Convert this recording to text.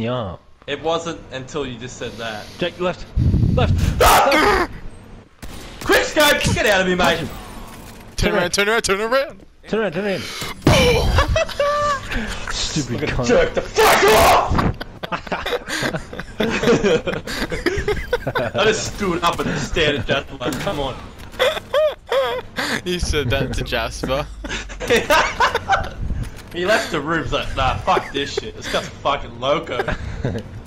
Yeah. It wasn't until you just said that. Jake, left. Left. Quick scope! Get out of me, mate! Turn around, turn around, turn around. Turn around, turn around. Stupid cunt. Jerk the fuck off! I just stood up and stared at Jasper like, come on. You said that to Jasper. He left the room like, nah, fuck this shit. This guy's fucking loco.